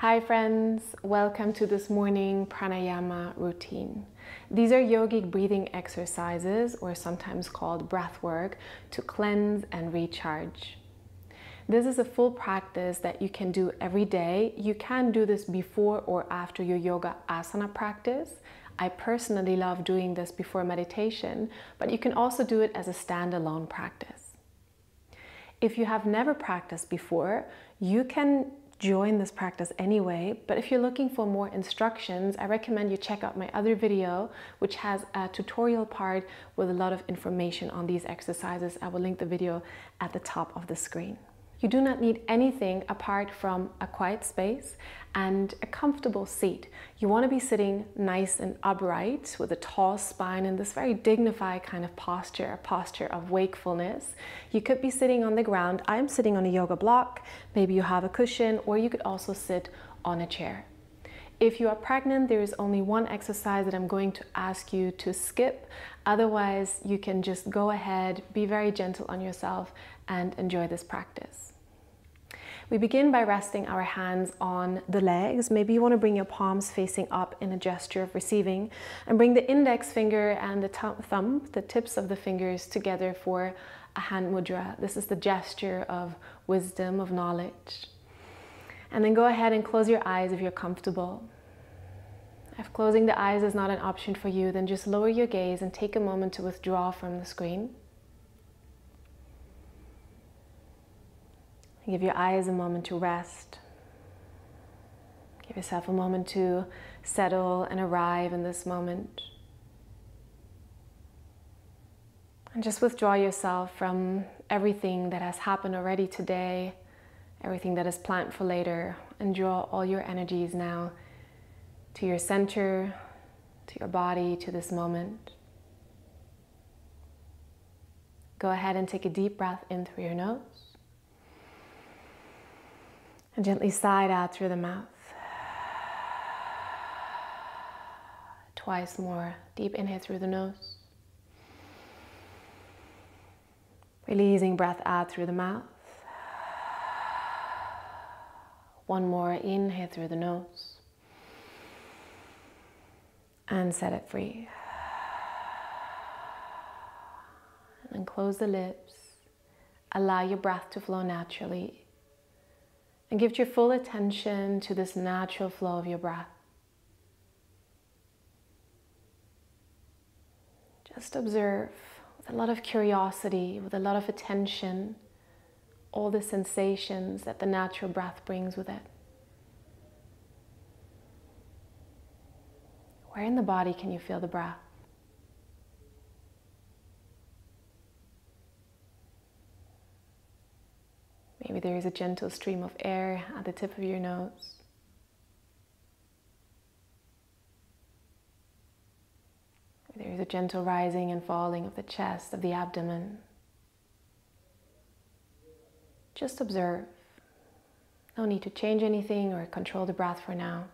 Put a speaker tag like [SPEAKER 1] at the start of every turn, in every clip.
[SPEAKER 1] Hi friends, welcome to this morning pranayama routine. These are yogic breathing exercises or sometimes called breath work to cleanse and recharge. This is a full practice that you can do every day. You can do this before or after your yoga asana practice. I personally love doing this before meditation, but you can also do it as a standalone practice. If you have never practiced before, you can join this practice anyway, but if you're looking for more instructions, I recommend you check out my other video, which has a tutorial part with a lot of information on these exercises. I will link the video at the top of the screen. You do not need anything apart from a quiet space and a comfortable seat. You want to be sitting nice and upright with a tall spine in this very dignified kind of posture, a posture of wakefulness. You could be sitting on the ground. I'm sitting on a yoga block. Maybe you have a cushion or you could also sit on a chair. If you are pregnant, there is only one exercise that I'm going to ask you to skip. Otherwise, you can just go ahead, be very gentle on yourself, and enjoy this practice. We begin by resting our hands on the legs. Maybe you want to bring your palms facing up in a gesture of receiving and bring the index finger and the thumb, the tips of the fingers together for a hand mudra. This is the gesture of wisdom, of knowledge. And then go ahead and close your eyes if you're comfortable. If closing the eyes is not an option for you, then just lower your gaze and take a moment to withdraw from the screen. Give your eyes a moment to rest. Give yourself a moment to settle and arrive in this moment. And just withdraw yourself from everything that has happened already today, everything that is planned for later, and draw all your energies now to your center, to your body, to this moment. Go ahead and take a deep breath in through your nose. And gently sigh out through the mouth. Twice more. Deep inhale through the nose. Releasing breath out through the mouth. One more inhale through the nose. And set it free. And close the lips. Allow your breath to flow naturally and give your full attention to this natural flow of your breath. Just observe with a lot of curiosity, with a lot of attention, all the sensations that the natural breath brings with it. Where in the body can you feel the breath? Maybe there is a gentle stream of air at the tip of your nose. There is a gentle rising and falling of the chest, of the abdomen. Just observe. No need to change anything or control the breath for now.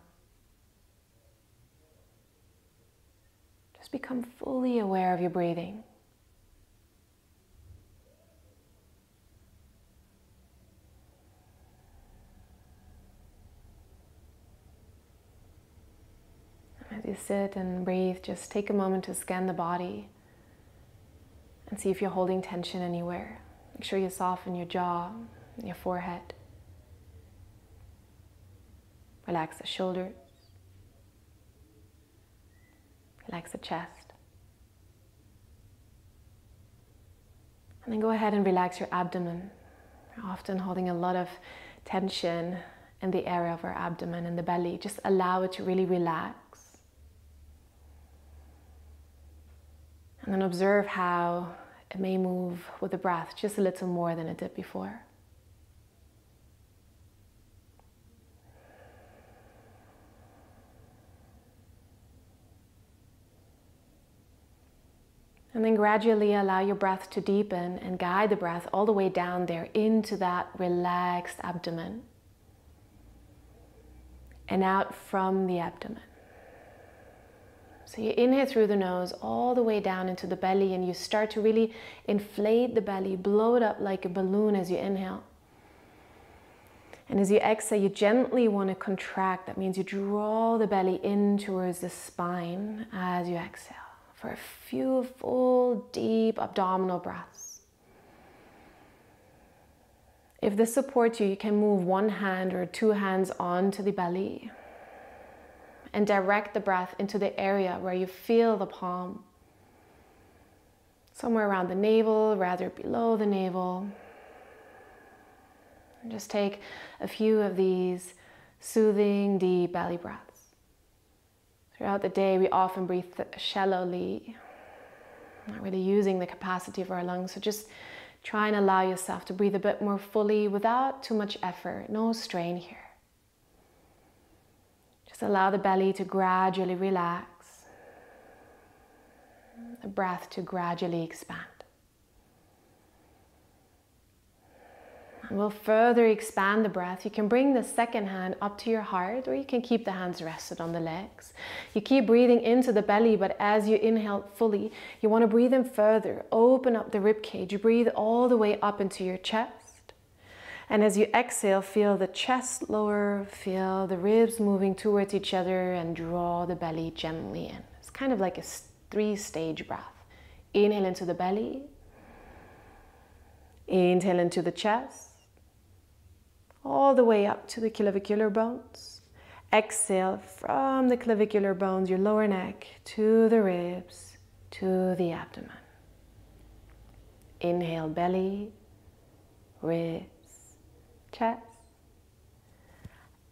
[SPEAKER 1] Just become fully aware of your breathing. you sit and breathe, just take a moment to scan the body and see if you're holding tension anywhere. Make sure you soften your jaw, your forehead. Relax the shoulders. Relax the chest. And then go ahead and relax your abdomen. We're often holding a lot of tension in the area of our abdomen and the belly. Just allow it to really relax. And then observe how it may move with the breath just a little more than it did before. And then gradually allow your breath to deepen and guide the breath all the way down there into that relaxed abdomen and out from the abdomen. So you inhale through the nose all the way down into the belly and you start to really inflate the belly, blow it up like a balloon as you inhale. And as you exhale, you gently want to contract. That means you draw the belly in towards the spine as you exhale for a few full, deep abdominal breaths. If this supports you, you can move one hand or two hands onto the belly and direct the breath into the area where you feel the palm. Somewhere around the navel, rather below the navel. And just take a few of these soothing, deep belly breaths. Throughout the day, we often breathe shallowly, not really using the capacity of our lungs. So just try and allow yourself to breathe a bit more fully without too much effort, no strain here. Just allow the belly to gradually relax, the breath to gradually expand. And we'll further expand the breath. You can bring the second hand up to your heart, or you can keep the hands rested on the legs. You keep breathing into the belly, but as you inhale fully, you want to breathe in further. Open up the rib cage. You breathe all the way up into your chest. And as you exhale, feel the chest lower, feel the ribs moving towards each other, and draw the belly gently in. It's kind of like a three stage breath. Inhale into the belly, inhale into the chest all the way up to the clavicular bones. Exhale from the clavicular bones, your lower neck, to the ribs, to the abdomen. Inhale, belly, ribs, chest.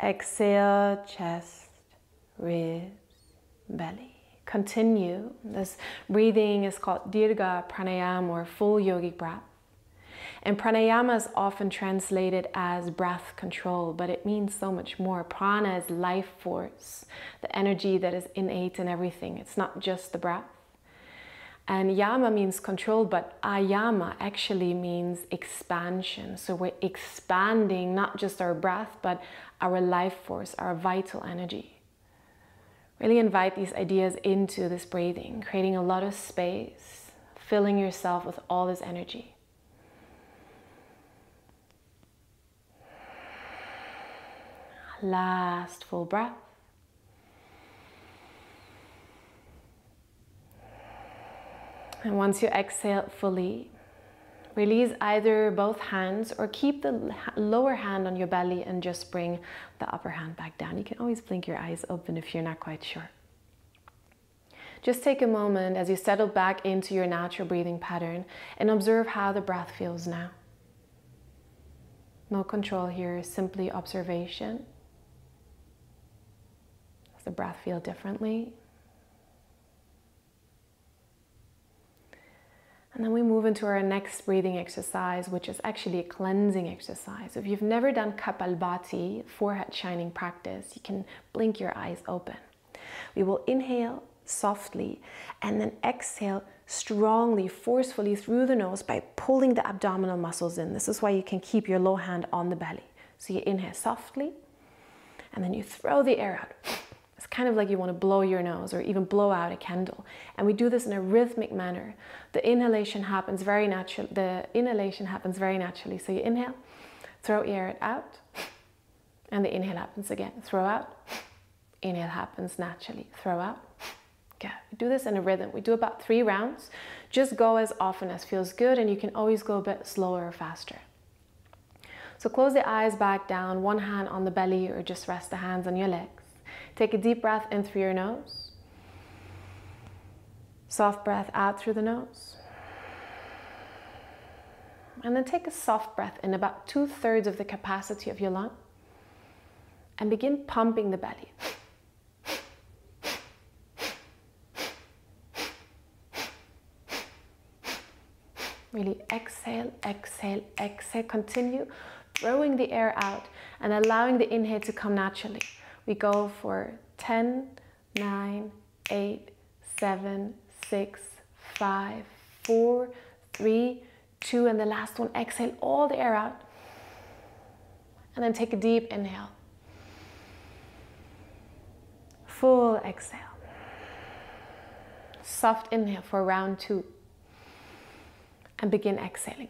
[SPEAKER 1] Exhale, chest, ribs, belly. Continue. This breathing is called Dirga Pranayama or full yogic breath. And pranayama is often translated as breath control, but it means so much more. Prana is life force, the energy that is innate in everything. It's not just the breath. And yama means control, but ayama actually means expansion. So we're expanding not just our breath, but our life force, our vital energy. Really invite these ideas into this breathing, creating a lot of space, filling yourself with all this energy. Last full breath. And once you exhale fully, release either both hands or keep the lower hand on your belly and just bring the upper hand back down. You can always blink your eyes open if you're not quite sure. Just take a moment as you settle back into your natural breathing pattern and observe how the breath feels now. No control here, simply observation Does the breath feel differently? And then we move into our next breathing exercise, which is actually a cleansing exercise. If you've never done Kapalbhati, forehead shining practice, you can blink your eyes open. We will inhale softly and then exhale strongly, forcefully through the nose by pulling the abdominal muscles in. This is why you can keep your low hand on the belly. So you inhale softly and then you throw the air out. It's kind of like you want to blow your nose or even blow out a candle. And we do this in a rhythmic manner. The inhalation happens very naturally. The inhalation happens very naturally. So you inhale, throw air out, and the inhale happens again. Throw out, inhale happens naturally. Throw out. Okay, we do this in a rhythm. We do about three rounds. Just go as often as feels good, and you can always go a bit slower or faster. So close the eyes back down, one hand on the belly, or just rest the hands on your legs. Take a deep breath in through your nose. Soft breath out through the nose. And then take a soft breath in about two thirds of the capacity of your lung. And begin pumping the belly. Really exhale, exhale, exhale. Continue throwing the air out and allowing the inhale to come naturally we go for 10, 9, 8, 7, 6, 5, 4, 3, 2, and the last one, exhale all the air out. And then take a deep inhale. Full exhale. Soft inhale for round two. And begin exhaling.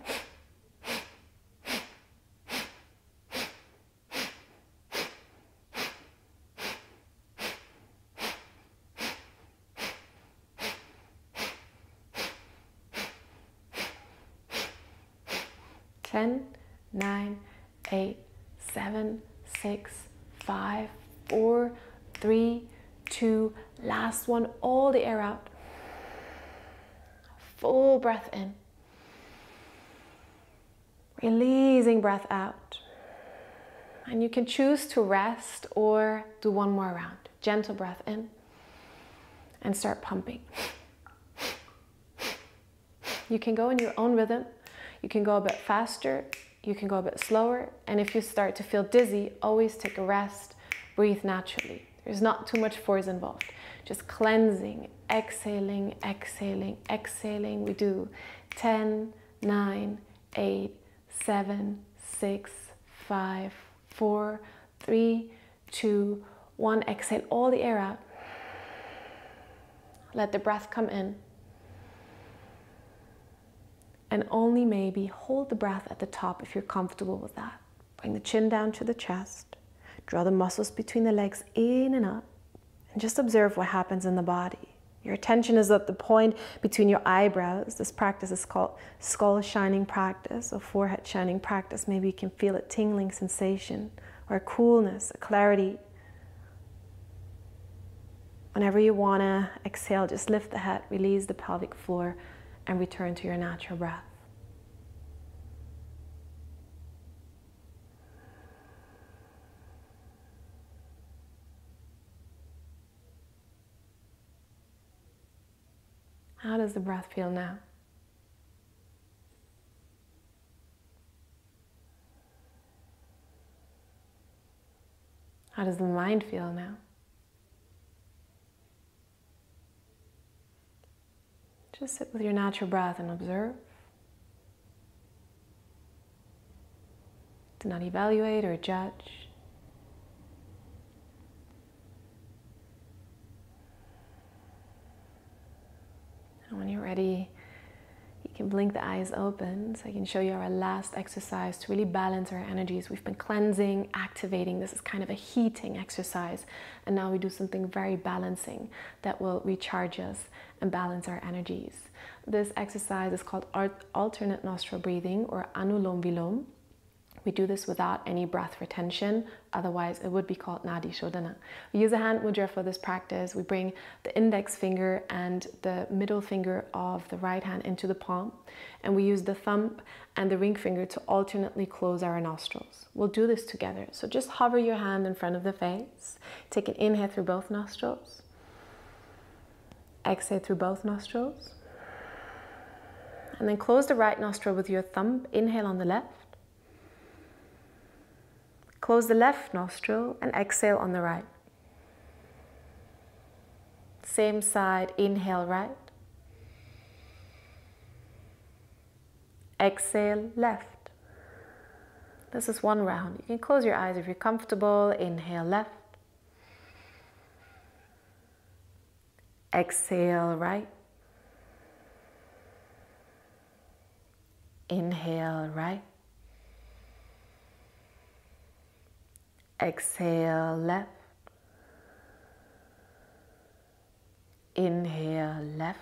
[SPEAKER 1] 10, 9, 8, 7, 6, 5, 4, 3, 2, last one, all the air out. Full breath in. Releasing breath out. And you can choose to rest or do one more round. Gentle breath in and start pumping. You can go in your own rhythm. You can go a bit faster. You can go a bit slower. And if you start to feel dizzy, always take a rest. Breathe naturally. There's not too much force involved. Just cleansing, exhaling, exhaling, exhaling. We do 10, 9, 8, 7, 6, 5, 4, 3, 2, 1. Exhale all the air out. Let the breath come in. And only maybe hold the breath at the top if you're comfortable with that. Bring the chin down to the chest. Draw the muscles between the legs in and up. And just observe what happens in the body. Your attention is at the point between your eyebrows. This practice is called skull shining practice or forehead shining practice. Maybe you can feel a tingling sensation or a coolness, a clarity. Whenever you want to exhale, just lift the head, release the pelvic floor, and return to your natural breath. How does the breath feel now? How does the mind feel now? Just sit with your natural breath and observe. Do not evaluate or judge. And when you're ready, you can blink the eyes open so I can show you our last exercise to really balance our energies. We've been cleansing, activating. This is kind of a heating exercise. And now we do something very balancing that will recharge us and balance our energies. This exercise is called alternate nostril breathing or Anulom Vilom. We do this without any breath retention, otherwise it would be called Nadi Shodhana. We use a hand mudra for this practice. We bring the index finger and the middle finger of the right hand into the palm, and we use the thumb and the ring finger to alternately close our nostrils. We'll do this together. So just hover your hand in front of the face. Take an inhale through both nostrils. Exhale through both nostrils. And then close the right nostril with your thumb. Inhale on the left. Close the left nostril and exhale on the right. Same side, inhale right. Exhale left. This is one round. You can close your eyes if you're comfortable. Inhale left. Exhale right. Inhale right. Exhale left. Inhale left.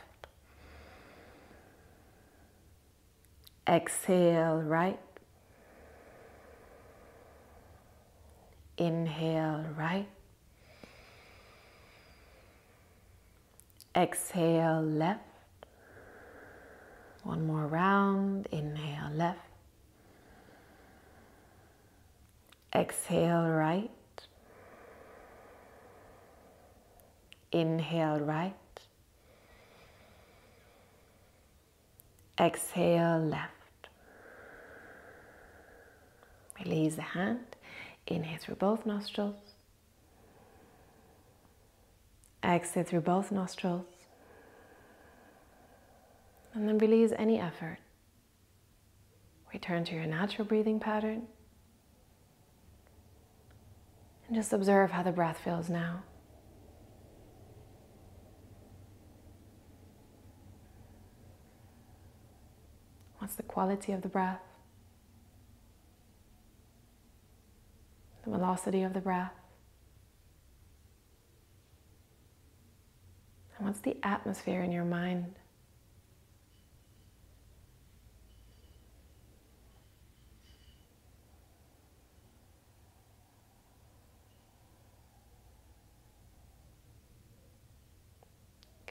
[SPEAKER 1] Exhale right. Inhale right. Exhale left. One more round. Inhale left. Exhale right. Inhale right. Exhale left. Release the hand. Inhale through both nostrils. Exhale through both nostrils. And then release any effort. Return to your natural breathing pattern. And just observe how the breath feels now. What's the quality of the breath? The velocity of the breath? And what's the atmosphere in your mind?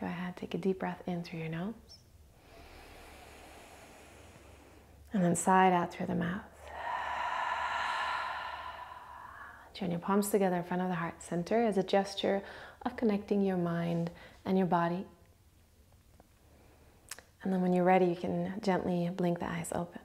[SPEAKER 1] Go ahead, take a deep breath in through your nose. And then sigh out through the mouth. Join your palms together in front of the heart center as a gesture of connecting your mind and your body. And then when you're ready, you can gently blink the eyes open.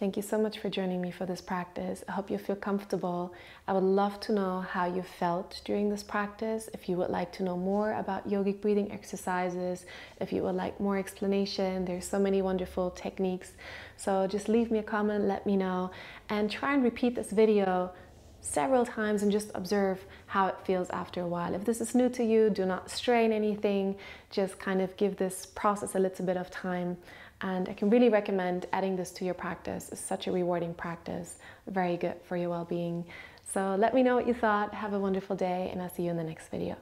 [SPEAKER 1] Thank you so much for joining me for this practice. I hope you feel comfortable. I would love to know how you felt during this practice. If you would like to know more about yogic breathing exercises, if you would like more explanation, there's so many wonderful techniques. So just leave me a comment, let me know, and try and repeat this video several times and just observe how it feels after a while. If this is new to you, do not strain anything. Just kind of give this process a little bit of time. And I can really recommend adding this to your practice. It's such a rewarding practice, very good for your well being. So let me know what you thought. Have a wonderful day, and I'll see you in the next video.